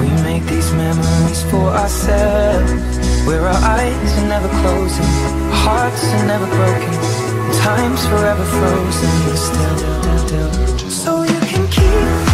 We make these memories for ourselves. Where our eyes are never closing hearts are never broken Time's forever frozen. Still, still. So you can keep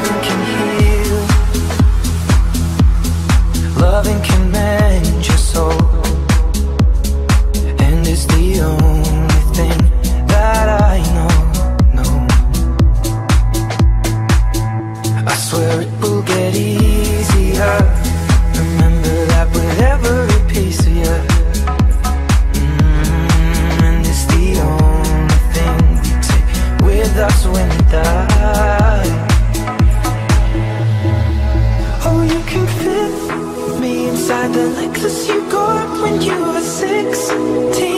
garden can inside the necklace you got when you were 16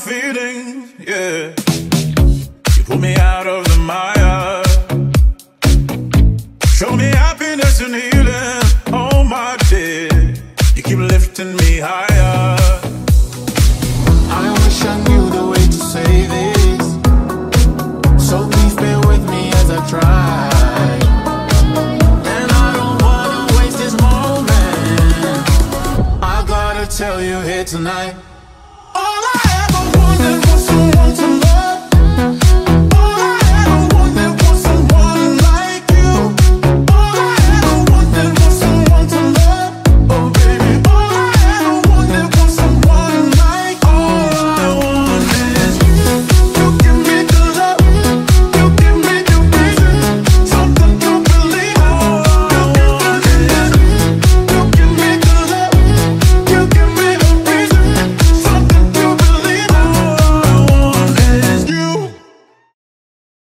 feelings, yeah. You pull me out of the mire. Show me happiness and healing, oh my dear. You keep lifting me higher. I wish I knew the way to say this. So please bear with me as I try. And I don't wanna waste this moment. I gotta tell you here tonight